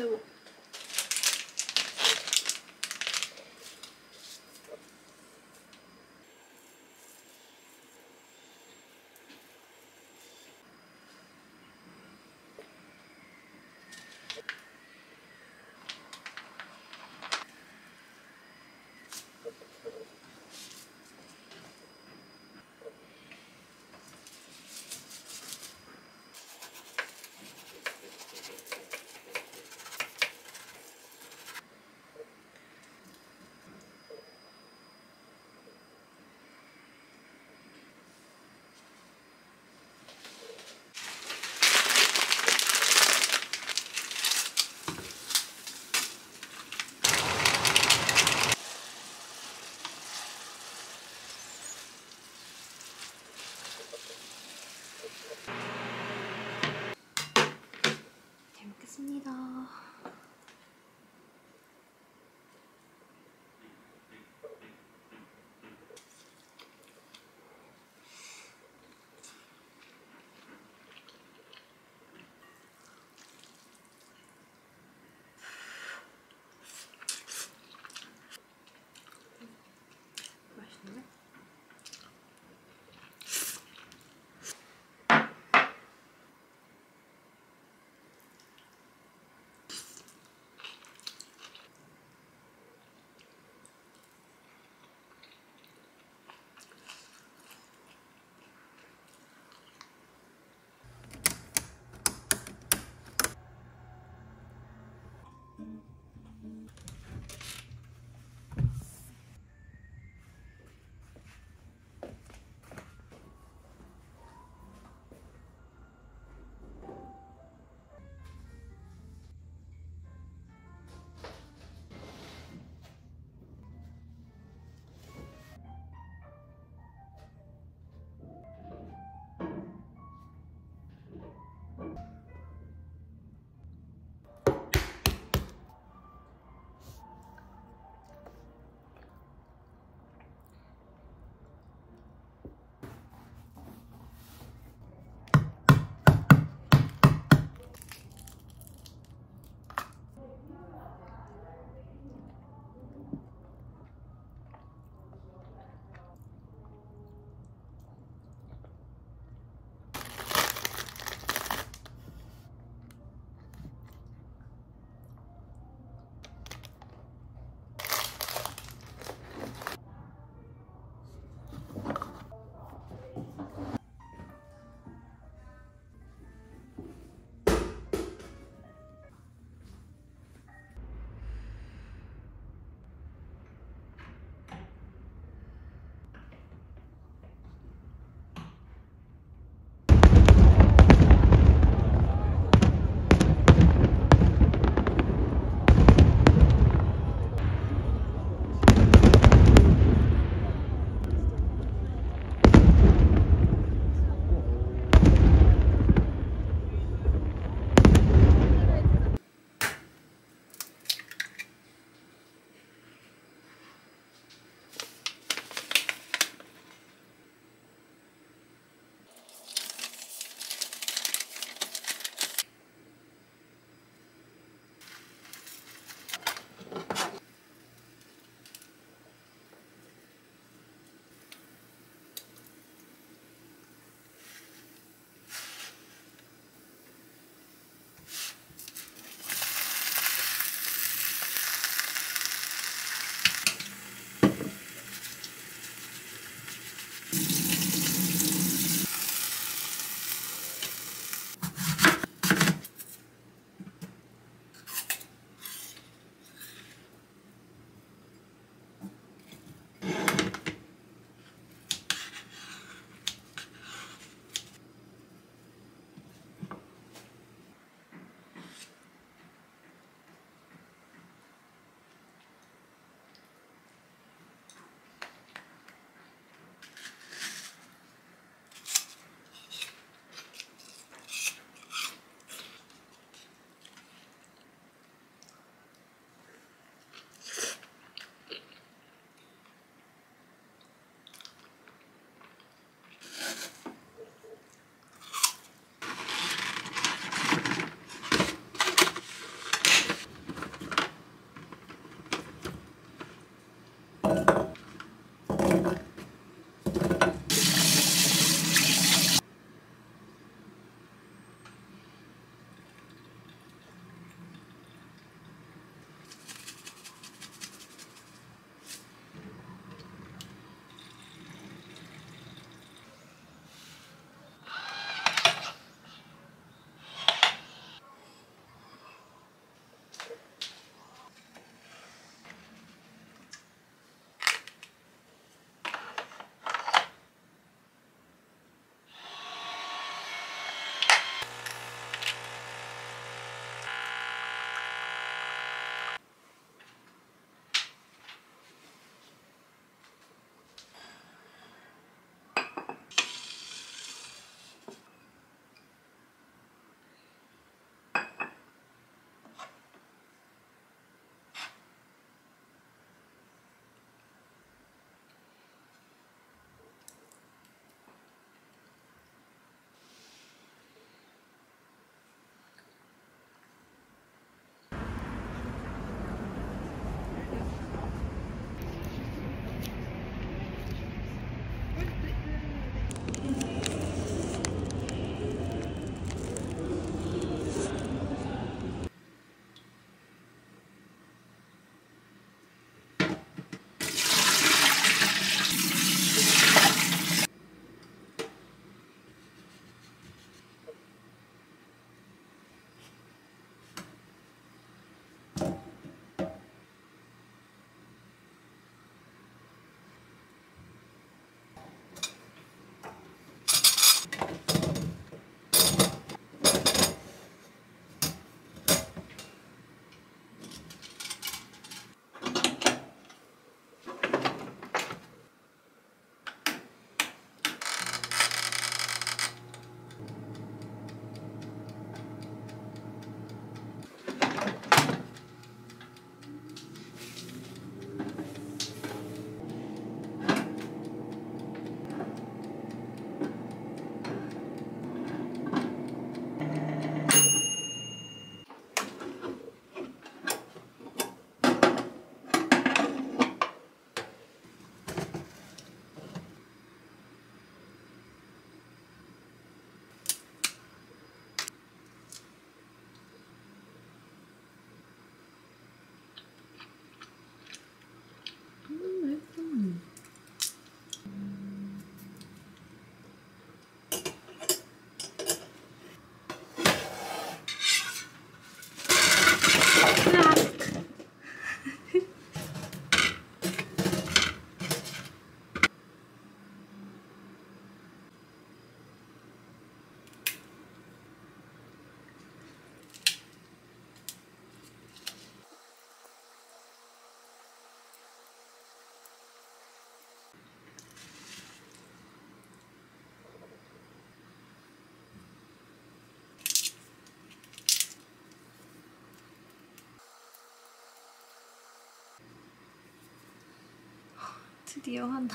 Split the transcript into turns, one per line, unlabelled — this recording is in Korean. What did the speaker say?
Exactement. 드디어 하나.